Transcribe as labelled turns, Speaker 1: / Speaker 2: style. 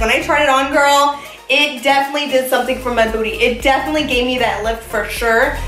Speaker 1: When I tried it on, girl, it definitely did something for my booty. It definitely gave me that lift for sure.